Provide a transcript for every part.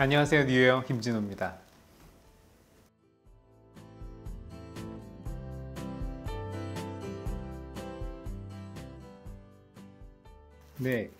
안녕하세요. 뉴웨어 김진호입니다. 네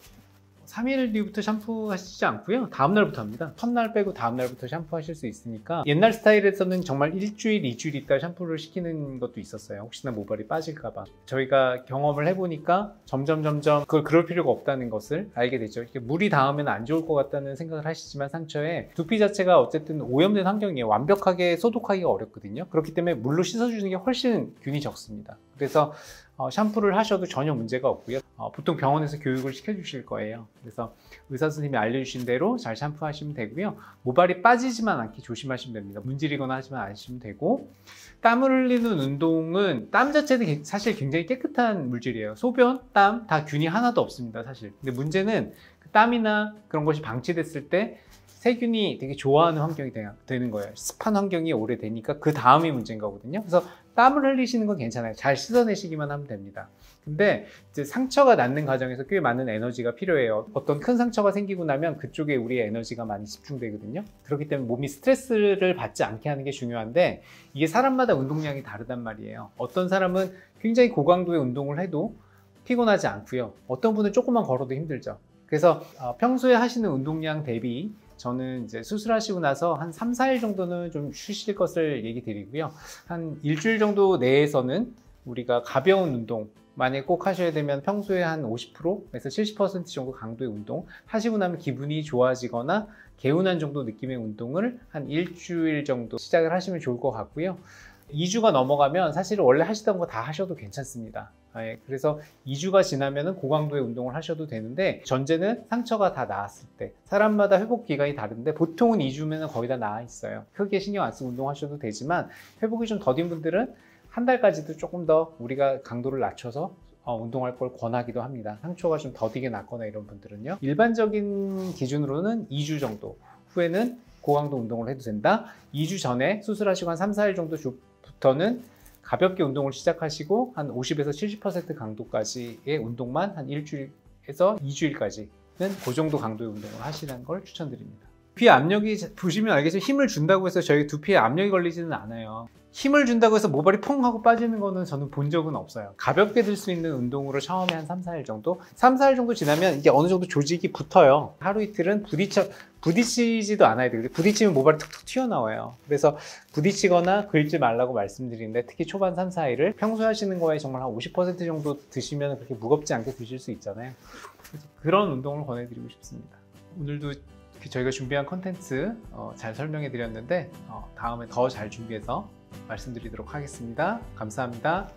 3일 뒤부터 샴푸 하시지 않고요. 다음 날부터 합니다. 첫날 빼고 다음 날부터 샴푸 하실 수 있으니까 옛날 스타일에서는 정말 일주일, 이주일 있다 샴푸를 시키는 것도 있었어요. 혹시나 모발이 빠질까봐. 저희가 경험을 해보니까 점점 점점 그걸 그럴 필요가 없다는 것을 알게 되죠. 물이 닿으면 안 좋을 것 같다는 생각을 하시지만 상처에 두피 자체가 어쨌든 오염된 환경이에요. 완벽하게 소독하기가 어렵거든요. 그렇기 때문에 물로 씻어주는 게 훨씬 균이 적습니다. 그래서 어, 샴푸를 하셔도 전혀 문제가 없고요. 어, 보통 병원에서 교육을 시켜주실 거예요. 그래서 의사 선생님이 알려주신 대로 잘 샴푸하시면 되고요. 모발이 빠지지만 않게 조심하시면 됩니다. 문지르거나 하지만 않으시면 되고 땀을 흘리는 운동은 땀 자체는 사실 굉장히 깨끗한 물질이에요. 소변, 땀 다 균이 하나도 없습니다. 사실. 근데 문제는 그 땀이나 그런 것이 방치됐을 때 세균이 되게 좋아하는 환경이 되는 거예요. 습한 환경이 오래되니까 그 다음이 문제인 거거든요. 그래서 땀을 흘리시는 건 괜찮아요. 잘 씻어내시기만 하면 됩니다. 근데 이제 상처가 낫는 과정에서 꽤 많은 에너지가 필요해요. 어떤 큰 상처가 생기고 나면 그쪽에 우리의 에너지가 많이 집중되거든요. 그렇기 때문에 몸이 스트레스를 받지 않게 하는 게 중요한데 이게 사람마다 운동량이 다르단 말이에요. 어떤 사람은 굉장히 고강도의 운동을 해도 피곤하지 않고요. 어떤 분은 조금만 걸어도 힘들죠. 그래서 어, 평소에 하시는 운동량 대비 저는 이제 수술하시고 나서 한 3, 4일 정도는 좀 쉬실 것을 얘기 드리고요. 한 일주일 정도 내에서는 우리가 가벼운 운동, 만약에 꼭 하셔야 되면 평소에 한 50%에서 70% 정도 강도의 운동 하시고 나면 기분이 좋아지거나 개운한 정도 느낌의 운동을 한 일주일 정도 시작을 하시면 좋을 것 같고요. 2주가 넘어가면 사실 원래 하시던 거 다 하셔도 괜찮습니다. 예, 그래서 2주가 지나면 고강도의 운동을 하셔도 되는데 전제는 상처가 다 나았을 때 사람마다 회복 기간이 다른데 보통은 2주면 거의 다 나아 있어요. 크게 신경 안 쓰고 운동하셔도 되지만 회복이 좀 더딘 분들은 한 달까지도 조금 더 우리가 강도를 낮춰서 어, 운동할 걸 권하기도 합니다. 상처가 좀 더디게 났거나 이런 분들은요. 일반적인 기준으로는 2주 정도 후에는 고강도 운동을 해도 된다. 2주 전에 수술하시고 한 3, 4일 정도 부터는 가볍게 운동을 시작하시고 한 50에서 70% 강도까지의 운동만 한 일주일에서 2주일까지는 그 정도 강도의 운동을 하시는 걸 추천드립니다. 두피 압력이 보시면 알겠지만 힘을 준다고 해서 저희 두피에 압력이 걸리지는 않아요. 힘을 준다고 해서 모발이 퐁 하고 빠지는 거는 저는 본 적은 없어요. 가볍게 들 수 있는 운동으로 처음에 한 3, 4일 정도? 3, 4일 정도 지나면 이게 어느 정도 조직이 붙어요. 하루 이틀은 부딪혀, 부딪히지도 않아야 돼요. 부딪히면 모발이 툭툭 튀어나와요. 그래서 부딪히거나 긁지 말라고 말씀드리는데 특히 초반 3, 4일을 평소에 하시는 거에 정말 한 50% 정도 드시면 그렇게 무겁지 않게 드실 수 있잖아요. 그런 운동을 권해드리고 싶습니다. 오늘도 저희가 준비한 컨텐츠 어, 잘 설명해 드렸는데 어, 다음에 더 잘 준비해서 말씀드리도록 하겠습니다. 감사합니다.